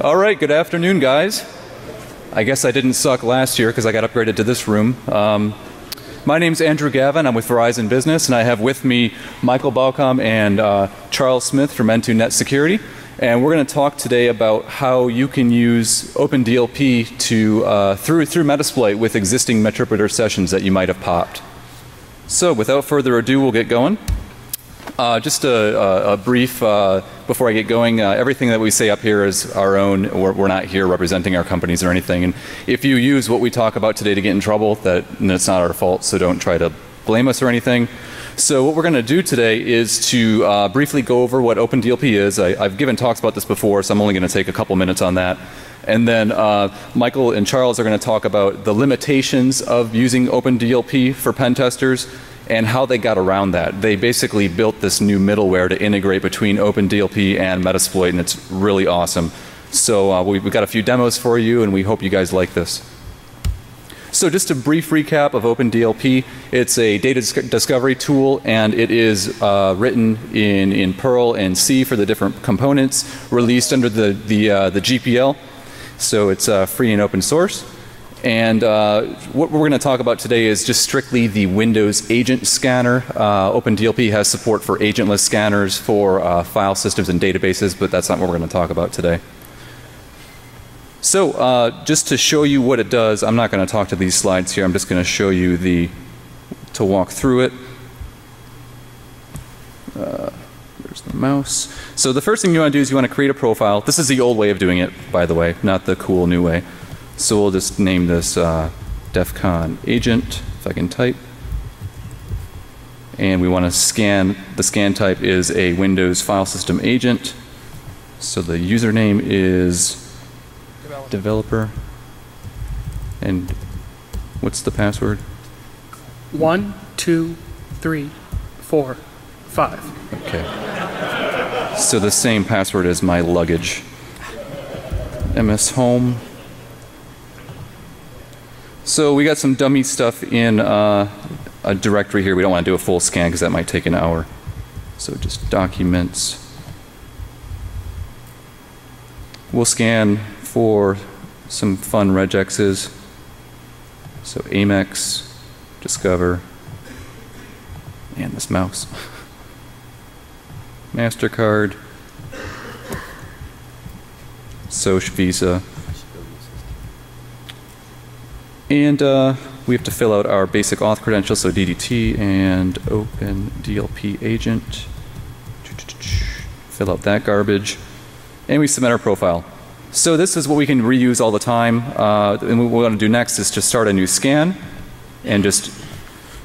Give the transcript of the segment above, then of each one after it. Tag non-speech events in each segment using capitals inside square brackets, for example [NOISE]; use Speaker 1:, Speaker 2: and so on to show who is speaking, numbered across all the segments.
Speaker 1: All right, good afternoon, guys. I guess I didn't suck last year because I got upgraded to this room. Um, my name's Andrew Gavin. I'm with Verizon Business, and I have with me Michael Balcom and uh, Charles Smith from N2 Net Security. And we're going to talk today about how you can use OpenDLP to uh, through through Metasploit with existing Metripeter sessions that you might have popped. So, without further ado, we'll get going. Uh, just a, a, a brief uh, before I get going. Uh, everything that we say up here is our own. We're, we're, not here representing our companies or anything. And if you use what we talk about today to get in trouble, that it's not our fault. So don't try to blame us or anything. So what we're going to do today is to uh, briefly go over what OpenDLP is. I, have given talks about this before, so I'm only going to take a couple minutes on that. And then uh, Michael and Charles are going to talk about the limitations of using OpenDLP for pen testers and how they got around that. They basically built this new middleware to integrate between OpenDLP and Metasploit, and it's really awesome. So uh, we've got a few demos for you, and we hope you guys like this. So just a brief recap of OpenDLP. It's a data discovery tool, and it is uh, written in, in Perl and C for the different components, released under the, the, uh, the GPL. So it's uh, free and open source. And uh, what we're going to talk about today is just strictly the Windows agent scanner. Uh, OpenDLP has support for agentless scanners for uh, file systems and databases, but that's not what we're going to talk about today. So uh, just to show you what it does, I'm not going to talk to these slides here. I'm just going to show you the to walk through it. The mouse. So the first thing you want to do is you want to create a profile. This is the old way of doing it, by the way, not the cool new way. So we'll just name this uh, DEF CON agent, if I can type. And we want to scan, the scan type is a Windows file system agent. So the username is developer. developer. And what's the password?
Speaker 2: One, two, three, four, five.
Speaker 1: Okay. So the same password as my luggage. MS Home. So we got some dummy stuff in uh, a directory here. We don't want to do a full scan because that might take an hour. So just documents. We'll scan for some fun regexes. So Amex, Discover, and this mouse. [LAUGHS] MasterCard, Soch Visa. And uh, we have to fill out our basic auth credentials, so DDT and open DLP agent. Fill out that garbage. And we submit our profile. So this is what we can reuse all the time. Uh, and what we want to do next is just start a new scan and just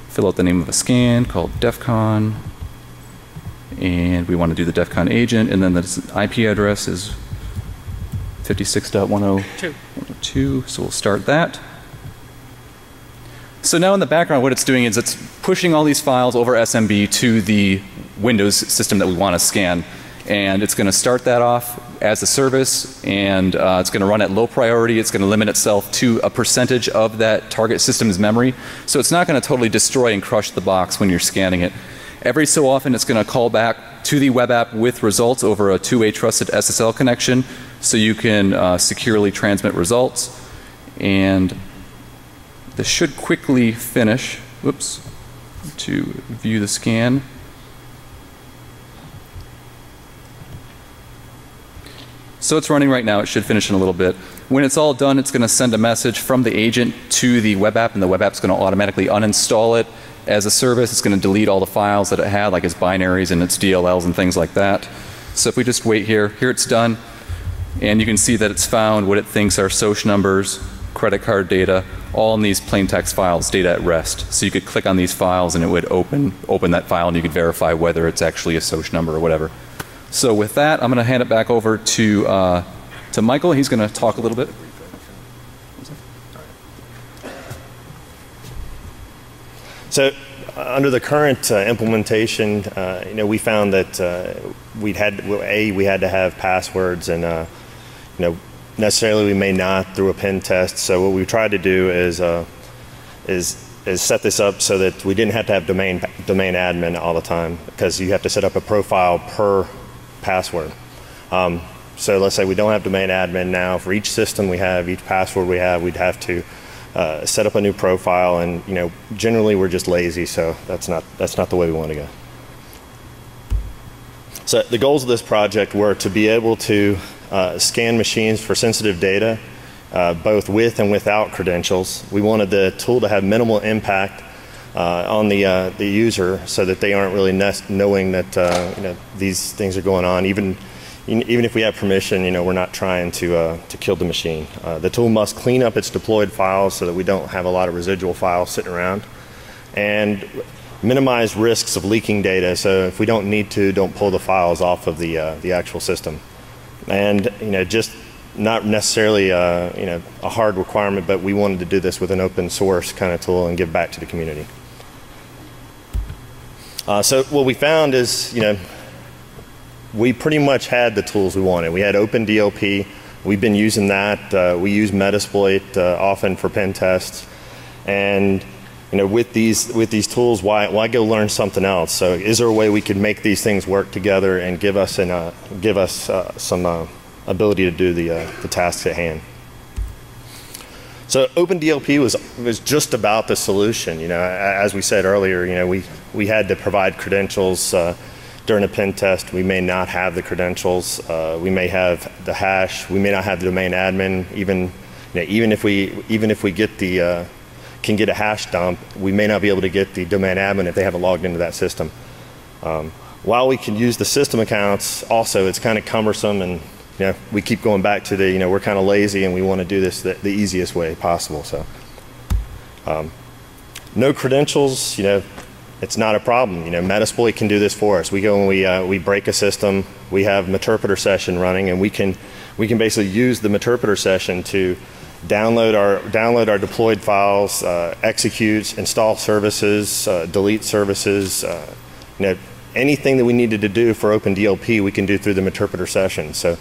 Speaker 1: fill out the name of a scan called DEFCON. And we want to do the DEFCON agent, and then the IP address is 56.102. So we'll start that. So now in the background what it's doing is it's pushing all these files over SMB to the Windows system that we want to scan. And it's going to start that off as a service and uh, it's going to run at low priority. It's going to limit itself to a percentage of that target system's memory. So it's not going to totally destroy and crush the box when you're scanning it. Every so often it's going to call back to the web app with results over a two-way trusted SSL connection so you can uh, securely transmit results. And this should quickly finish. Whoops. To view the scan. So it's running right now. It should finish in a little bit. When it's all done, it's going to send a message from the agent to the web app, and the web app's going to automatically uninstall it as a service. It's going to delete all the files that it had, like its binaries and its DLLs and things like that. So if we just wait here, here it's done, and you can see that it's found what it thinks are SOCH numbers, credit card data, all in these plain text files, data at rest. So you could click on these files and it would open, open that file and you could verify whether it's actually a SOCH number or whatever. So with that, I'm going to hand it back over to, uh, to Michael. He's going to talk a little bit.
Speaker 3: So uh, under the current uh, implementation, uh, you know, we found that uh, we had a we had to have passwords, and uh, you know, necessarily we may not through a pen test. So what we tried to do is uh, is is set this up so that we didn't have to have domain domain admin all the time because you have to set up a profile per password. Um, So let's say we don't have domain admin now. For each system we have, each password we have, we'd have to uh, set up a new profile, and you know, generally we're just lazy, so that's not that's not the way we want to go. So the goals of this project were to be able to uh, scan machines for sensitive data, uh, both with and without credentials. We wanted the tool to have minimal impact uh, on the uh, the user, so that they aren't really knowing that uh, you know these things are going on, even even if we have permission, you know, we're not trying to, uh, to kill the machine. Uh, the tool must clean up its deployed files so that we don't have a lot of residual files sitting around. And minimize risks of leaking data. So if we don't need to, don't pull the files off of the, uh, the actual system. And, you know, just not necessarily, uh, you know, a hard requirement, but we wanted to do this with an open source kind of tool and give back to the community. Uh, so what we found is, you know, we pretty much had the tools we wanted. We had OpenDLP. We've been using that. Uh, we use Metasploit uh, often for pen tests. And you know, with these with these tools, why why go learn something else? So, is there a way we could make these things work together and give us an, uh, give us uh, some uh, ability to do the uh, the tasks at hand? So, OpenDLP was was just about the solution. You know, as we said earlier, you know, we we had to provide credentials during a pen test, we may not have the credentials. Uh, we may have the hash. We may not have the domain admin. Even, you know, even if we even if we get the uh, can get a hash dump, we may not be able to get the domain admin if they haven't logged into that system. Um, while we can use the system accounts, also it's kind of cumbersome, and you know, we keep going back to the you know we're kind of lazy and we want to do this the, the easiest way possible. So, um, no credentials, you know, it's not a problem. You know, Metasploit can do this for us. We go and we, uh, we break a system, we have Meterpreter session running, and we can, we can basically use the Meterpreter session to download our, download our deployed files, uh, execute, install services, uh, delete services, uh, you know, anything that we needed to do for OpenDLP, we can do through the Meterpreter session. So,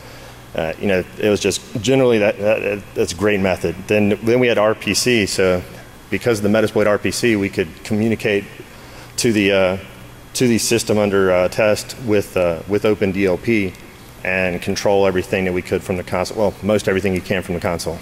Speaker 3: uh, you know, it was just generally that, that, that's a great method. Then, then we had RPC, so because of the Metasploit RPC, we could communicate to the uh, to the system under uh, test with uh, with OpenDLP and control everything that we could from the console. Well, most everything you can from the console.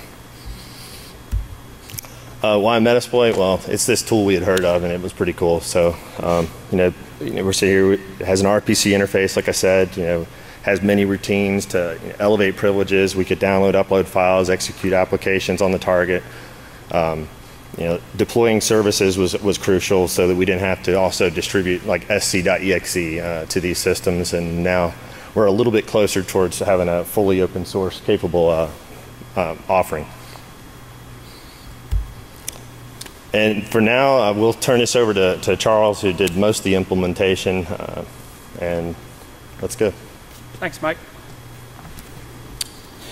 Speaker 3: Uh, why Metasploit? Well, it's this tool we had heard of, and it was pretty cool. So, um, you know, we're sitting here. It has an RPC interface, like I said. You know, has many routines to you know, elevate privileges. We could download, upload files, execute applications on the target. Um, you know, deploying services was, was crucial so that we didn't have to also distribute like sc.exe uh, to these systems. And now we're a little bit closer towards having a fully open source capable uh, uh, offering. And for now, uh, we'll turn this over to, to Charles, who did most of the implementation. Uh, and let's go.
Speaker 2: Thanks, Mike.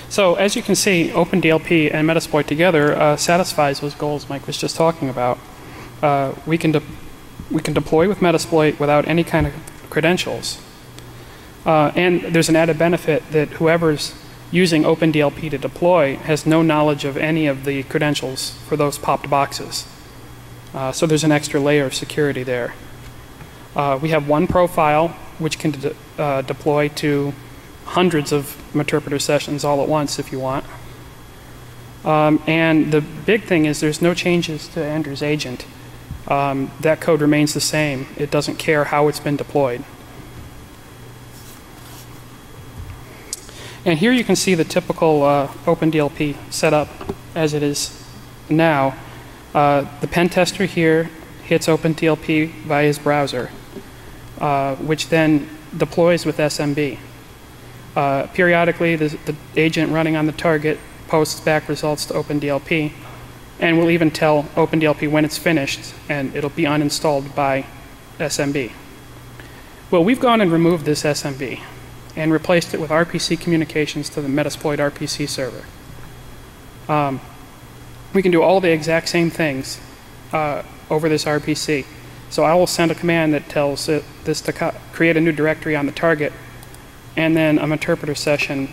Speaker 2: So as you can see, OpenDLP and Metasploit together uh, satisfies those goals Mike was just talking about. Uh, we can we can deploy with Metasploit without any kind of credentials. Uh, and there's an added benefit that whoever's using OpenDLP to deploy has no knowledge of any of the credentials for those popped boxes. Uh, so there's an extra layer of security there. Uh, we have one profile which can de uh, deploy to hundreds of Meterpreter sessions all at once if you want. Um, and the big thing is there's no changes to Andrew's agent. Um, that code remains the same. It doesn't care how it's been deployed. And here you can see the typical uh, OpenDLP setup as it is now. Uh, the pen tester here hits OpenDLP via his browser, uh, which then deploys with SMB. Uh, periodically, the, the, agent running on the target posts back results to OpenDLP, and will even tell OpenDLP when it's finished, and it'll be uninstalled by SMB. Well, we've gone and removed this SMB and replaced it with RPC communications to the Metasploit RPC server. Um, we can do all the exact same things uh, over this RPC. So I will send a command that tells this to create a new directory on the target and then an interpreter session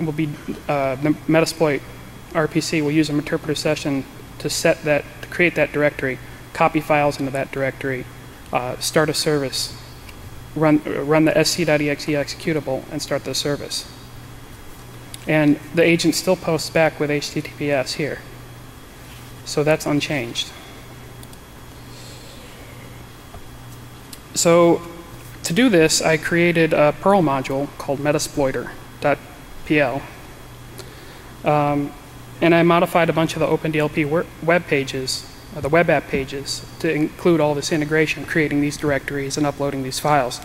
Speaker 2: will be, uh, the Metasploit RPC will use an interpreter session to set that, to create that directory, copy files into that directory, uh, start a service, run, run the sc.exe executable, and start the service. And the agent still posts back with HTTPS here. So that's unchanged. So to do this, I created a Perl module called metasploiter.pl. Um, and I modified a bunch of the OpenDLP web pages, uh, the web app pages, to include all this integration, creating these directories and uploading these files,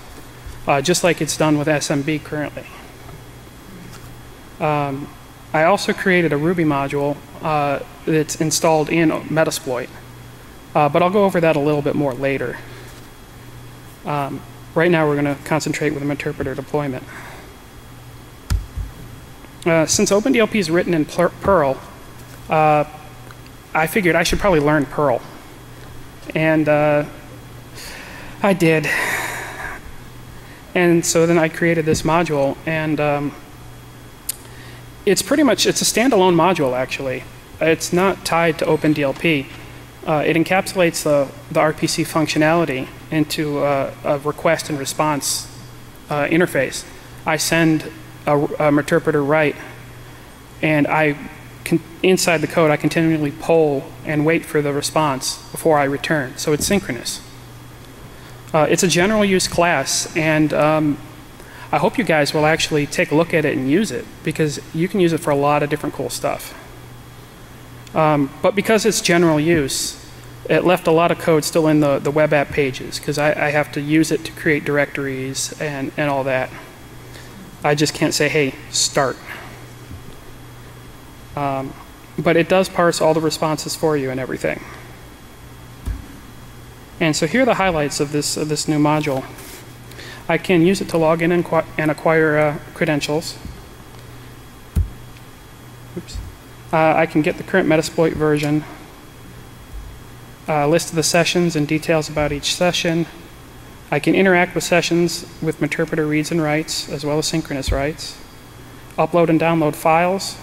Speaker 2: uh, just like it's done with SMB currently. Um, I also created a Ruby module uh, that's installed in Metasploit, uh, but I'll go over that a little bit more later. Um, right now, we're going to concentrate with an interpreter deployment. Uh, since OpenDLP is written in Perl, uh, I figured I should probably learn Perl. And uh, I did. And so then I created this module, and um, it's pretty much, it's a standalone module, actually. It's not tied to OpenDLP. Uh, it encapsulates the, the RPC functionality into a request and response uh, interface. I send a, a interpreter write, and I inside the code I continually poll and wait for the response before I return. So it's synchronous. Uh, it's a general use class, and um, I hope you guys will actually take a look at it and use it because you can use it for a lot of different cool stuff. Um, but because it's general use, it left a lot of code still in the, the web app pages because I, I have to use it to create directories and, and all that. I just can't say, hey, start. Um, but it does parse all the responses for you and everything. And so here are the highlights of this, of this new module. I can use it to log in and, and acquire uh, credentials. Oops. Uh, I can get the current Metasploit version, uh, list of the sessions and details about each session. I can interact with sessions with interpreter reads and writes, as well as synchronous writes. Upload and download files.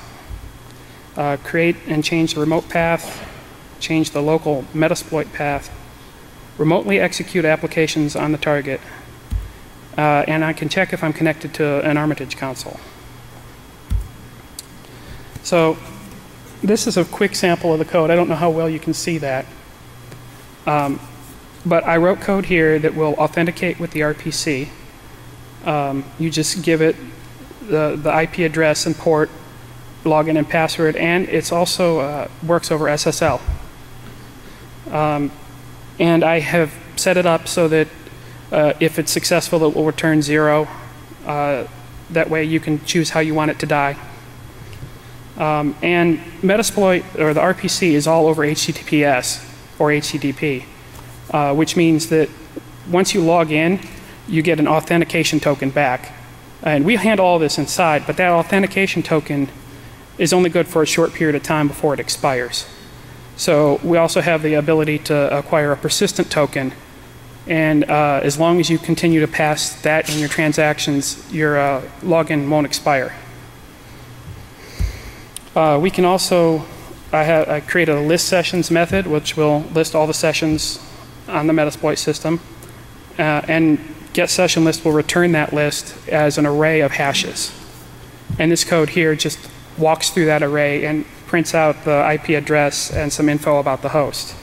Speaker 2: Uh, create and change the remote path. Change the local Metasploit path. Remotely execute applications on the target. Uh, and I can check if I'm connected to an Armitage console. So this is a quick sample of the code. I don't know how well you can see that. Um, but I wrote code here that will authenticate with the RPC. Um, you just give it the, the IP address and port, login and password, and it's also uh, works over SSL. Um, and I have set it up so that uh, if it's successful, it will return zero. Uh, that way you can choose how you want it to die. Um, and Metasploit, or the RPC, is all over HTTPS or HTTP, uh, which means that once you log in, you get an authentication token back. And we handle all this inside, but that authentication token is only good for a short period of time before it expires. So we also have the ability to acquire a persistent token. And uh, as long as you continue to pass that in your transactions, your uh, login won't expire. Uh, we can also, I, have, I created a list sessions method, which will list all the sessions on the Metasploit system. Uh, and get session list will return that list as an array of hashes. And this code here just walks through that array and prints out the IP address and some info about the host.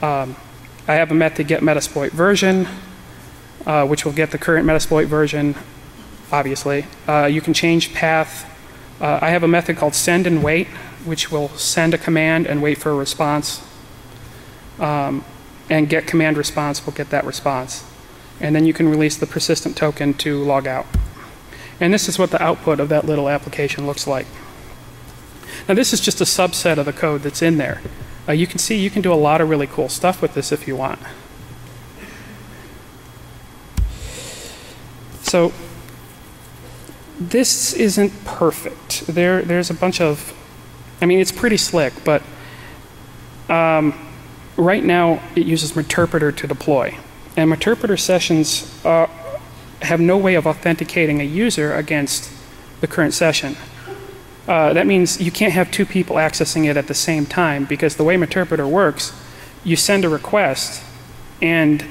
Speaker 2: Um, I have a method get Metasploit version, uh, which will get the current Metasploit version, obviously. Uh, you can change path uh, I have a method called send and wait, which will send a command and wait for a response. Um, and get command response will get that response. And then you can release the persistent token to log out. And this is what the output of that little application looks like. Now this is just a subset of the code that's in there. Uh, you can see you can do a lot of really cool stuff with this if you want. So this isn't perfect. There, there's a bunch of, I mean, it's pretty slick, but um, right now it uses Meterpreter to deploy. And Meterpreter sessions uh, have no way of authenticating a user against the current session. Uh, that means you can't have two people accessing it at the same time because the way Meterpreter works, you send a request and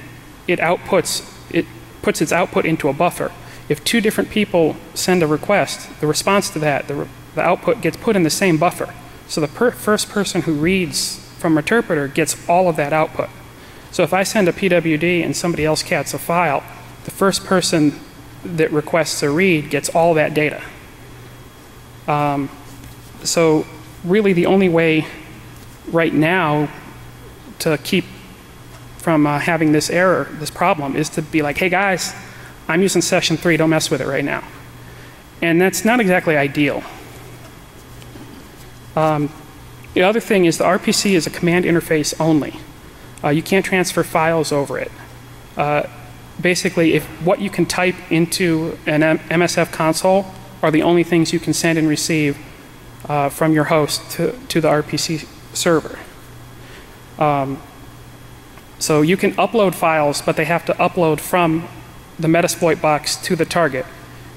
Speaker 2: it outputs, it puts its output into a buffer If two different people send a request, the response to that, the, the output gets put in the same buffer. So the per- first person who reads from interpreter gets all of that output. So if I send a PWD and somebody else cats a file, the first person that requests a read gets all that data. Um, so really the only way right now to keep from uh, having this error, this problem, is to be like, hey guys, I'm using session three, don't mess with it right now. And that's not exactly ideal. Um, the other thing is the RPC is a command interface only. Uh, you can't transfer files over it. Uh, basically, if what you can type into an M- MSF console are the only things you can send and receive uh, from your host to, to the RPC server. Um, so you can upload files, but they have to upload from the Metasploit box to the target.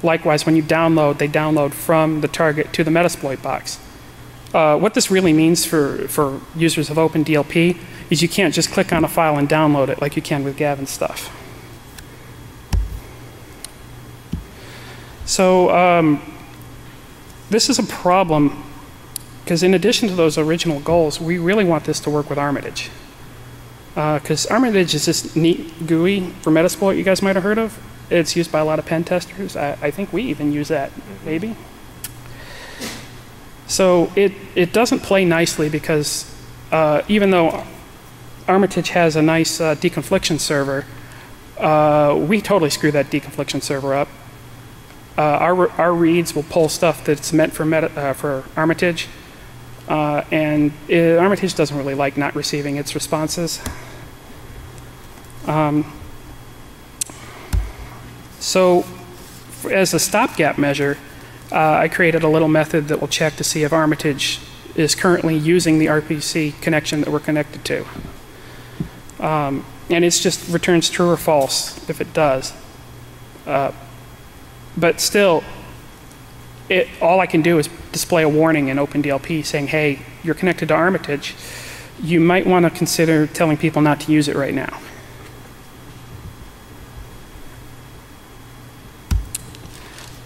Speaker 2: Likewise, when you download, they download from the target to the Metasploit box. Uh, what this really means for, for users of OpenDLP is you can't just click on a file and download it like you can with Gavin's stuff. So um, this is a problem because in addition to those original goals, we really want this to work with Armitage. Because uh, Armitage is this neat GUI for Metasploit you guys might have heard of. It's used by a lot of pen testers. I, I think we even use that, maybe. So it, it doesn't play nicely because uh, even though Armitage has a nice uh, deconfliction server, uh, we totally screw that deconfliction server up. Uh, our, our reads will pull stuff that's meant for, meta, uh, for Armitage, uh, and it, Armitage doesn't really like not receiving its responses. Um, so, as a stopgap measure, uh, I created a little method that will check to see if Armitage is currently using the RPC connection that we're connected to. Um, and it just returns true or false if it does. Uh, but still, it, all I can do is display a warning in OpenDLP saying, hey, you're connected to Armitage. You might want to consider telling people not to use it right now.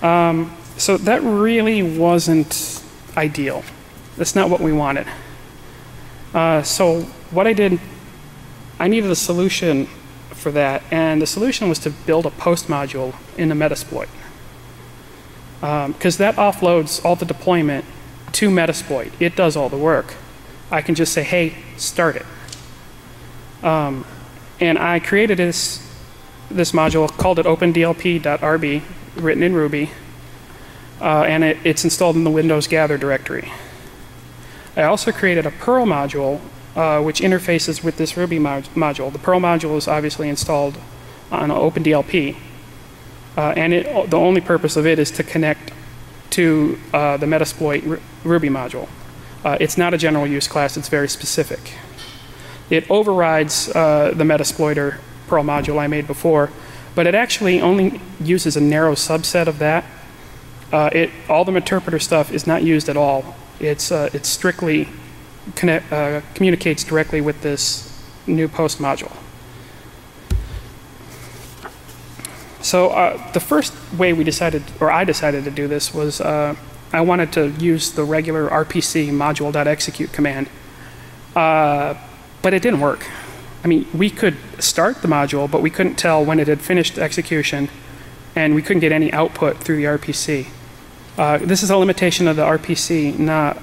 Speaker 2: Um, so that really wasn't ideal. That's not what we wanted. Uh, so what I did, I needed a solution for that, and the solution was to build a post module in the Metasploit. Because um, that offloads all the deployment to Metasploit. It does all the work. I can just say, hey, start it. Um, and I created this, this module, called it opendlp.rb, written in Ruby, uh, and it, it's installed in the Windows Gather directory. I also created a Perl module uh, which interfaces with this Ruby mod module. The Perl module is obviously installed on OpenDLP, uh, and it, the only purpose of it is to connect to uh, the Metasploit Ruby module. Uh, it's not a general use class, it's very specific. It overrides uh, the Metasploiter Perl module I made before, but it actually only uses a narrow subset of that. Uh, it, all the interpreter stuff is not used at all. It's, uh, it's strictly connect, communicates directly with this new post module. So uh, the first way we decided, or I decided to do this was uh, I wanted to use the regular RPC module.execute command, uh, but it didn't work. I mean, we could start the module, but we couldn't tell when it had finished execution, and we couldn't get any output through the RPC. Uh, this is a limitation of the RPC, not,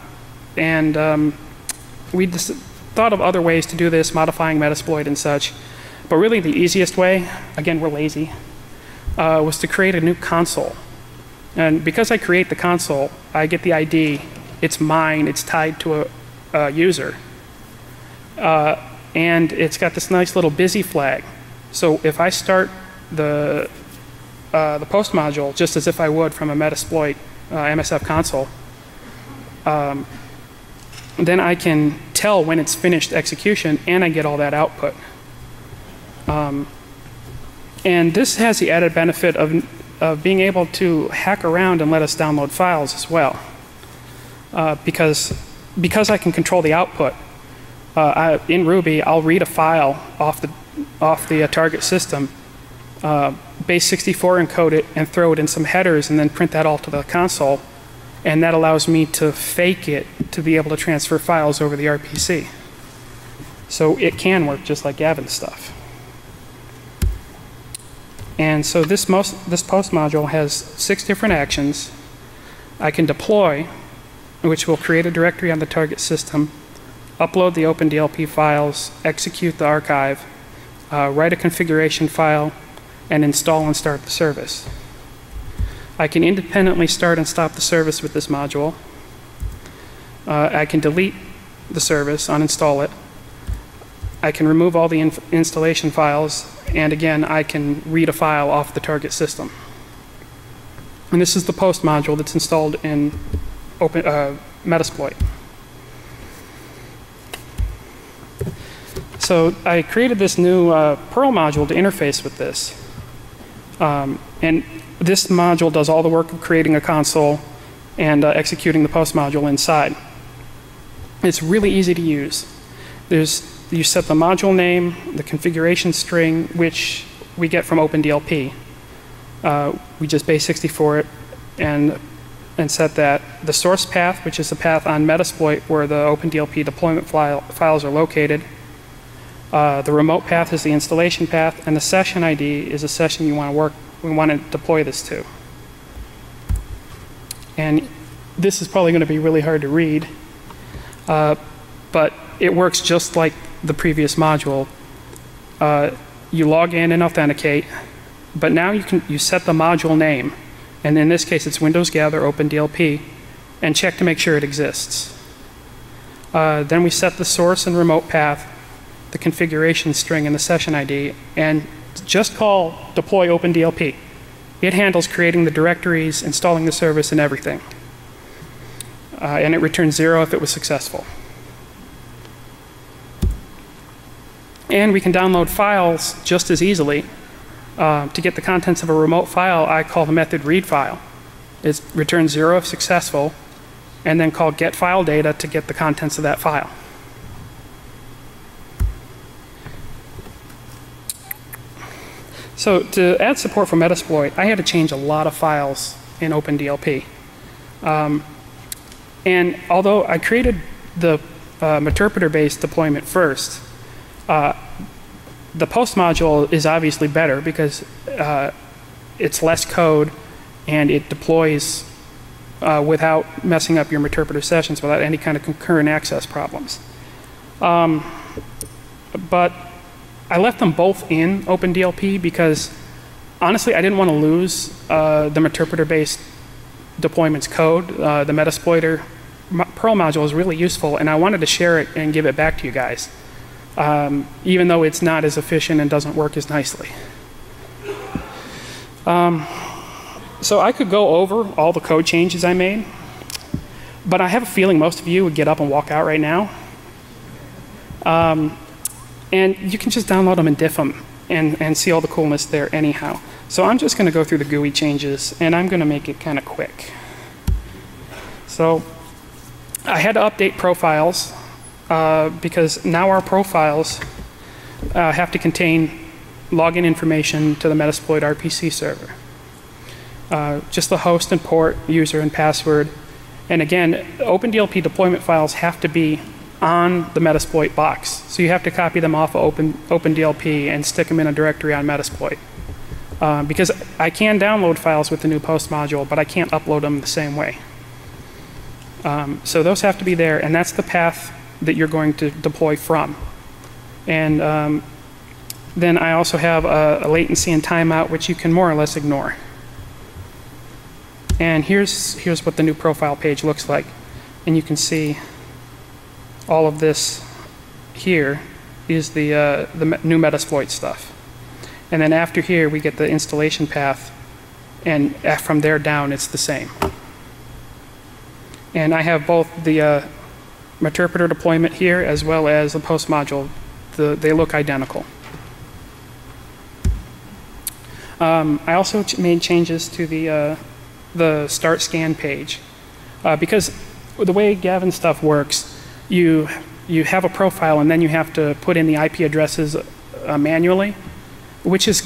Speaker 2: and um, we just thought of other ways to do this, modifying Metasploit and such. But really, the easiest way, again, we're lazy, uh, was to create a new console. And because I create the console, I get the ID. It's mine. It's tied to a, a user. Uh, and it's got this nice little busy flag. So if I start the, uh, the post module just as if I would from a Metasploit uh, MSF console, um, then I can tell when it's finished execution and I get all that output. Um, and this has the added benefit of, of being able to hack around and let us download files as well. Uh, because, because I can control the output, uh, I, in Ruby, I'll read a file off the, off the uh, target system, uh, base 64 encode it and throw it in some headers and then print that all to the console. And that allows me to fake it to be able to transfer files over the RPC. So it can work just like Gavin's stuff. And so this, most, this post module has six different actions. I can deploy, which will create a directory on the target system, upload the OpenDLP files, execute the archive, uh, write a configuration file, and install and start the service. I can independently start and stop the service with this module. Uh, I can delete the service, uninstall it. I can remove all the installation files, and again, I can read a file off the target system. And this is the post module that's installed in open, uh, Metasploit. So I created this new uh, Perl module to interface with this. Um, and this module does all the work of creating a console and uh, executing the post module inside. It's really easy to use. There's, you set the module name, the configuration string, which we get from OpenDLP. Uh, we just base 64 it and, and set that. The source path, which is the path on Metasploit where the OpenDLP deployment file, files are located. Uh, the remote path is the installation path, and the session ID is a session you want to work, we want to deploy this to. And this is probably going to be really hard to read, uh, but it works just like the previous module. Uh, you log in and authenticate, but now you can you set the module name, and in this case it's Windows Gather OpenDLP, and check to make sure it exists. Uh, then we set the source and remote path the configuration string and the session ID and just call deploy OpenDLP. It handles creating the directories, installing the service, and everything. Uh, and it returns zero if it was successful. And we can download files just as easily. Uh, to get the contents of a remote file, I call the method read file. It returns zero if successful, and then call get file data to get the contents of that file. So to add support for Metasploit, I had to change a lot of files in OpenDLP. Um, and although I created the uh, Meterpreter-based deployment first, uh, the post module is obviously better because uh, it's less code and it deploys uh, without messing up your interpreter sessions without any kind of concurrent access problems. Um, but I left them both in OpenDLP because honestly, I didn't want to lose uh, the interpreter-based deployments code. Uh, the Metasploiter Perl module is really useful, and I wanted to share it and give it back to you guys, um, even though it's not as efficient and doesn't work as nicely. Um, so I could go over all the code changes I made, but I have a feeling most of you would get up and walk out right now. Um, and you can just download them and diff them and, and see all the coolness there anyhow. So I'm just going to go through the GUI changes and I'm going to make it kind of quick. So I had to update profiles uh, because now our profiles uh, have to contain login information to the Metasploit RPC server. Uh, just the host and port, user and password. And again, OpenDLP deployment files have to be on the Metasploit box. So you have to copy them off of Open, OpenDLP and stick them in a directory on Metasploit. Uh, because I can download files with the new post module, but I can't upload them the same way. Um, so those have to be there, and that's the path that you're going to deploy from. And um, then I also have a, a latency and timeout, which you can more or less ignore. And here's, here's what the new profile page looks like. And you can see all of this here is the, uh, the new Metasploit stuff. And then after here, we get the installation path, and from there down, it's the same. And I have both the uh, Meterpreter deployment here as well as the post module. The, they look identical. Um, I also made changes to the, uh, the start scan page. Uh, because the way Gavin stuff works, you, you have a profile and then you have to put in the IP addresses uh, manually, which is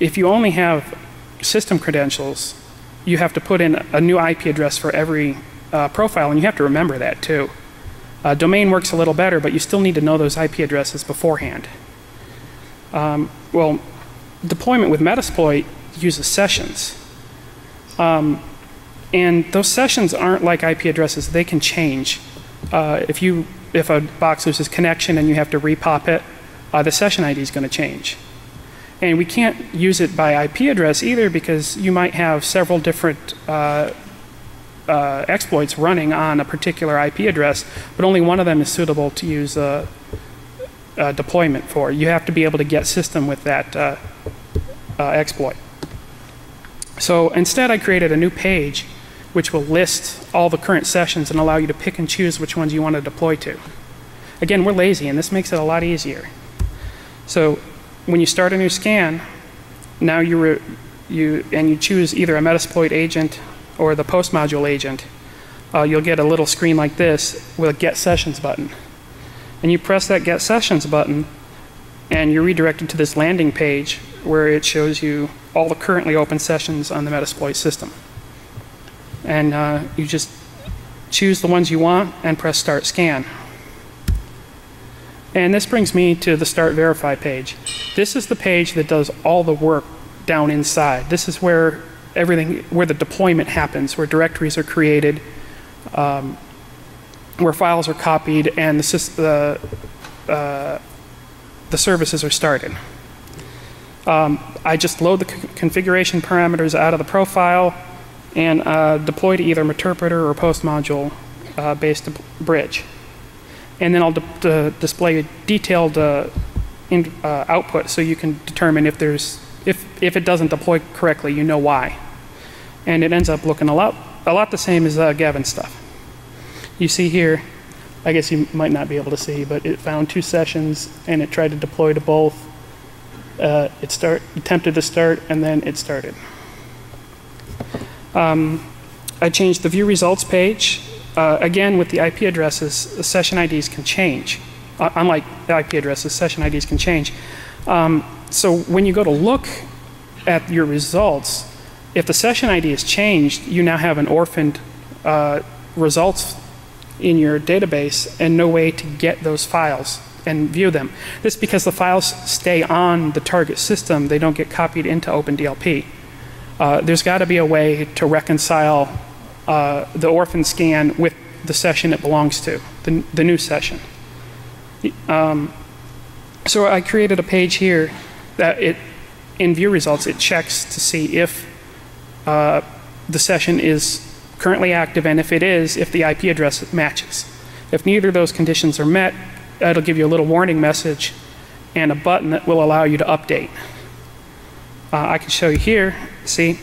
Speaker 2: if you only have system credentials, you have to put in a new IP address for every uh, profile, and you have to remember that too. Uh, domain works a little better, but you still need to know those IP addresses beforehand. Um, well, deployment with Metasploit uses sessions. Um, and those sessions aren't like IP addresses, they can change. Uh, if, you, if a box loses connection and you have to repop it, uh, the session ID is going to change. And we can't use it by IP address either because you might have several different uh, uh, exploits running on a particular IP address, but only one of them is suitable to use a, a deployment for. You have to be able to get system with that uh, uh, exploit. So instead, I created a new page which will list all the current sessions and allow you to pick and choose which ones you want to deploy to. Again, we're lazy, and this makes it a lot easier. So when you start a new scan, now you, you and you choose either a Metasploit agent or the post module agent, uh, you'll get a little screen like this with a Get Sessions button. And you press that Get Sessions button, and you're redirected to this landing page where it shows you all the currently open sessions on the Metasploit system. And uh, you just choose the ones you want and press Start Scan. And this brings me to the Start Verify page. This is the page that does all the work down inside. This is where everything, where the deployment happens, where directories are created, um, where files are copied, and the, the, uh, the services are started. Um, I just load the configuration parameters out of the profile and uh, deploy to either Meterpreter or post module uh, based bridge. And then I'll display a detailed uh, in, uh, output so you can determine if there's if if it doesn't deploy correctly, you know why. And it ends up looking a lot a lot the same as uh, Gavin stuff. You see here, I guess you might not be able to see, but it found two sessions and it tried to deploy to both. Uh, it start attempted to start and then it started. Um, I changed the view results page. Uh, again, with the IP addresses, the session IDs can change. Uh, unlike the IP addresses, session IDs can change. Um, so when you go to look at your results, if the session ID is changed, you now have an orphaned uh, results in your database and no way to get those files and view them. This is because the files stay on the target system, they don't get copied into OpenDLP. Uh, there's got to be a way to reconcile uh, the orphan scan with the session it belongs to, the, the new session. Um, so I created a page here that it, in view results, it checks to see if uh, the session is currently active and if it is, if the IP address matches. If neither of those conditions are met, it'll give you a little warning message and a button that will allow you to update. Uh, I can show you here, see,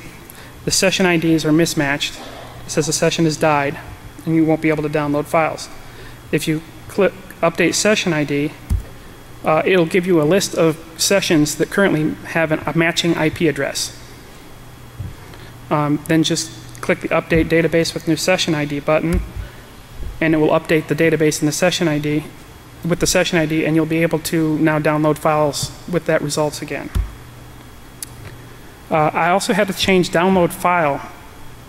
Speaker 2: the session IDs are mismatched. It says the session has died and you won't be able to download files. If you click update session ID, uh, it'll give you a list of sessions that currently have an, a matching IP address. Um, then just click the update database with new session ID button and it will update the database and the session ID with the session ID and you'll be able to now download files with that results again. Uh, I also had to change download file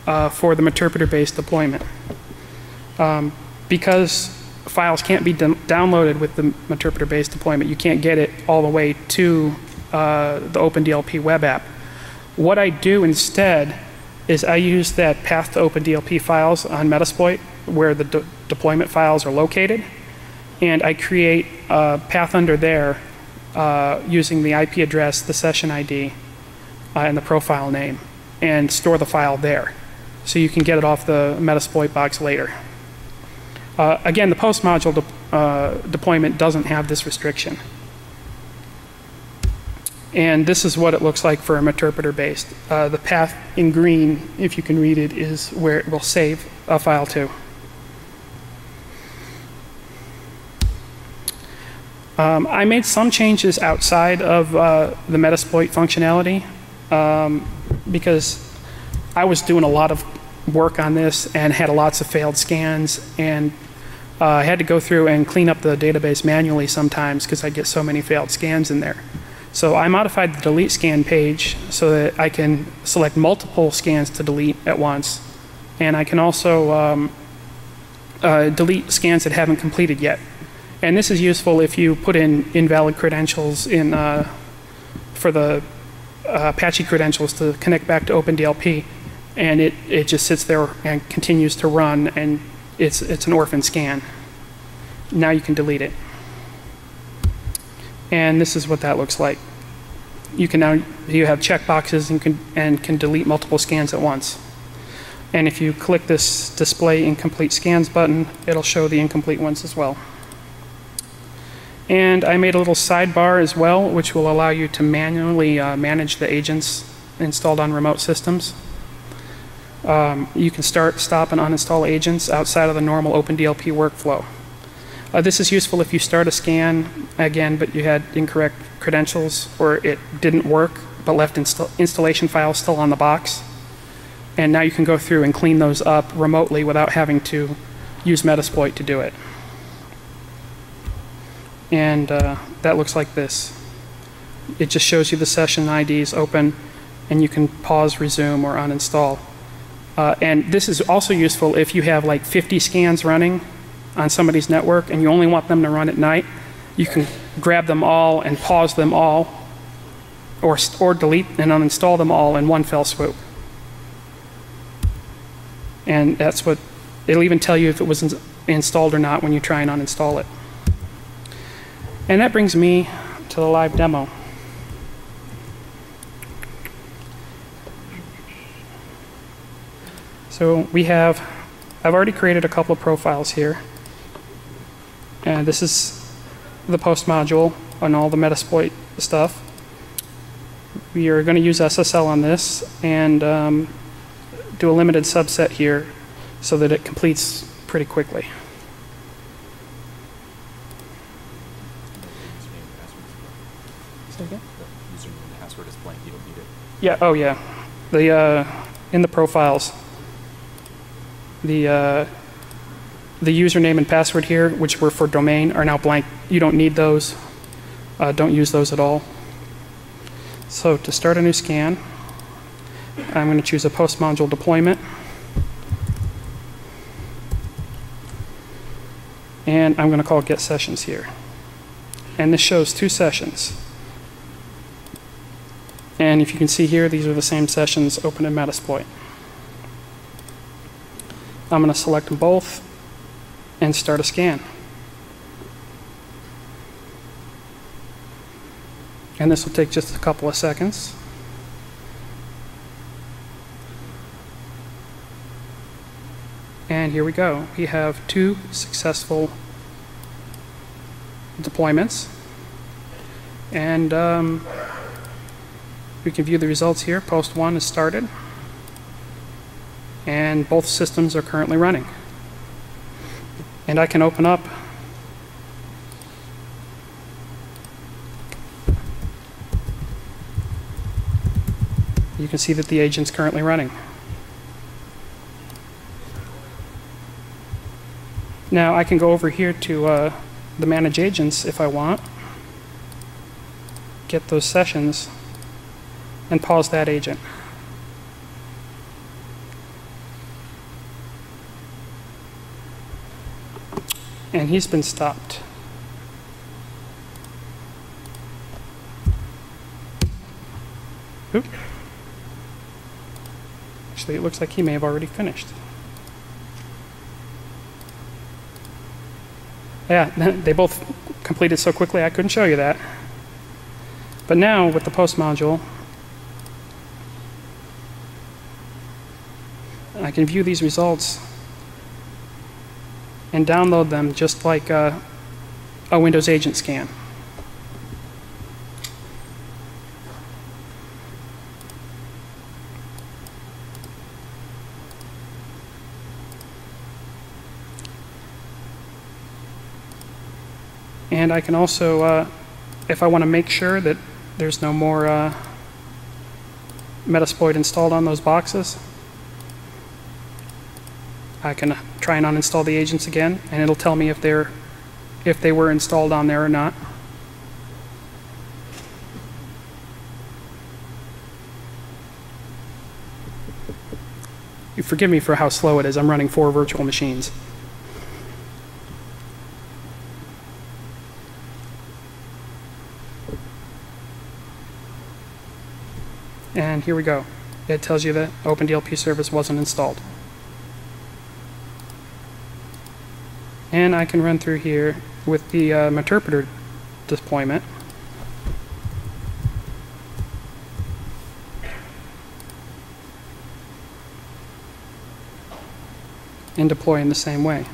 Speaker 2: uh, for the Meterpreter based deployment. Um, because files can't be downloaded with the Meterpreter based deployment, you can't get it all the way to uh, the OpenDLP web app. What I do instead is I use that path to open DLP files on Metasploit where the de deployment files are located and I create a path under there uh, using the IP address, the session ID, uh, and the profile name, and store the file there. So you can get it off the Metasploit box later. Uh, again, the post module de uh, deployment doesn't have this restriction. And this is what it looks like for a Meterpreter based. Uh, the path in green, if you can read it, is where it will save a file to. Um, I made some changes outside of uh, the Metasploit functionality um, because I was doing a lot of work on this and had lots of failed scans and uh, I had to go through and clean up the database manually sometimes because I get so many failed scans in there. So I modified the delete scan page so that I can select multiple scans to delete at once. And I can also um, uh, delete scans that haven't completed yet. And this is useful if you put in invalid credentials in uh, for the uh, Apache credentials to connect back to OpenDLP, and it, it just sits there and continues to run, and it's, it's an orphan scan. Now you can delete it. And this is what that looks like. You can now, you have checkboxes and can, and can delete multiple scans at once. And if you click this display incomplete scans button, it'll show the incomplete ones as well. And I made a little sidebar as well, which will allow you to manually uh, manage the agents installed on remote systems. Um, you can start, stop, and uninstall agents outside of the normal OpenDLP workflow. Uh, this is useful if you start a scan, again, but you had incorrect credentials or it didn't work, but left insta installation files still on the box. And now you can go through and clean those up remotely without having to use Metasploit to do it and uh, that looks like this. It just shows you the session IDs open, and you can pause, resume, or uninstall. Uh, and this is also useful if you have like 50 scans running on somebody's network and you only want them to run at night. You can grab them all and pause them all, or, or delete and uninstall them all in one fell swoop. And that's what, it'll even tell you if it was installed or not when you try and uninstall it. And that brings me to the live demo. So we have, I've already created a couple of profiles here. And this is the post module on all the Metasploit stuff. We are going to use SSL on this and um, do a limited subset here so that it completes pretty quickly. Yeah. Oh, yeah. The uh, in the profiles, the uh, the username and password here, which were for domain, are now blank. You don't need those. Uh, don't use those at all. So to start a new scan, I'm going to choose a post module deployment. And I'm going to call get sessions here. And this shows two sessions. And if you can see here, these are the same sessions open in Metasploit. I'm going to select them both and start a scan. And this will take just a couple of seconds. And here we go. We have two successful deployments. And um, we can view the results here. Post 1 is started. And both systems are currently running. And I can open up you can see that the agent's currently running. Now I can go over here to uh, the manage agents if I want, get those sessions, and pause that agent. And he's been stopped. Oop. Actually, it looks like he may have already finished. Yeah, [LAUGHS] they both completed so quickly I couldn't show you that. But now, with the post module, I can view these results and download them just like a, a Windows Agent scan. And I can also, uh, if I want to make sure that there's no more uh, Metasploit installed on those boxes, I can try and uninstall the agents again, and it'll tell me if they're if they were installed on there or not. You forgive me for how slow it is. I'm running four virtual machines. And here we go. It tells you that OpenDLP service wasn't installed. And I can run through here with the uh, Meterpreter deployment. And deploy in the same way.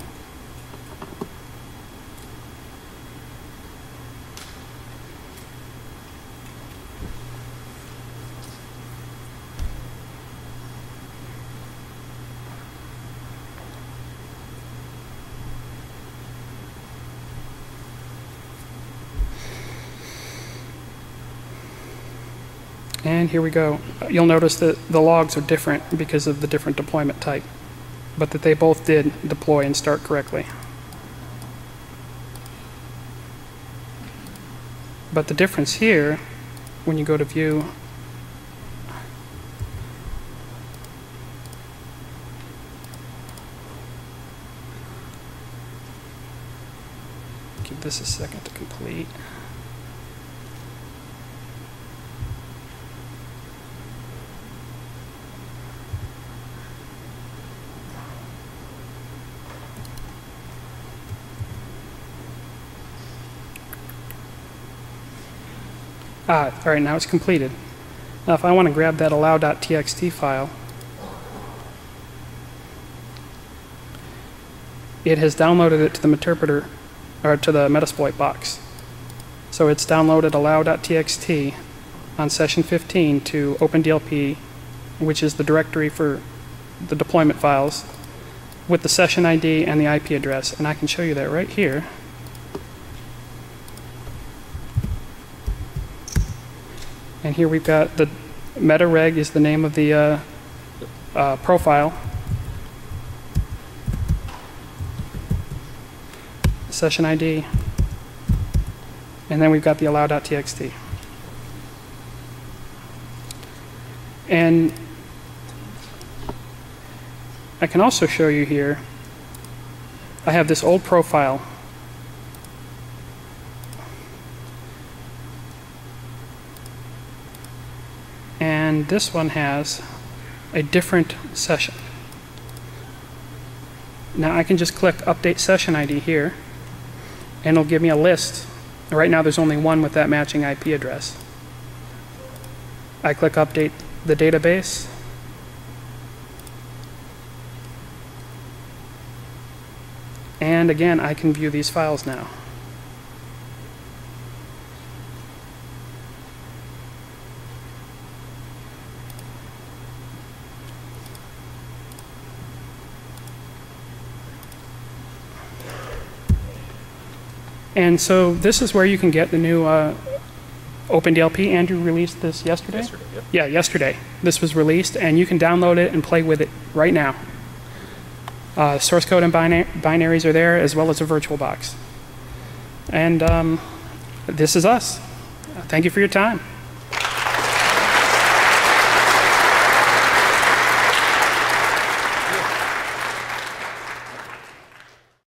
Speaker 2: And here we go. You'll notice that the logs are different because of the different deployment type, but that they both did deploy and start correctly. But the difference here, when you go to view, give this a second to complete. Ah, all right, now it's completed. Now, if I want to grab that allow.txt file, it has downloaded it to the Meterpreter, or to the Metasploit box. So it's downloaded allow.txt on session 15 to OpenDLP, which is the directory for the deployment files, with the session ID and the IP address. And I can show you that right here. And here we've got the MetaReg is the name of the uh, uh, profile. Session ID. And then we've got the allow.txt. And I can also show you here, I have this old profile and this one has a different session. Now I can just click Update Session ID here, and it'll give me a list. Right now there's only one with that matching IP address. I click Update the database. And again, I can view these files now. And so this is where you can get the new uh, OpenDLP. Andrew released this yesterday?
Speaker 1: Yesterday, yep.
Speaker 2: Yeah, yesterday. This was released, and you can download it and play with it right now. Uh, source code and bina- binaries are there, as well as a virtual box. And um, this is us. Thank you for your time.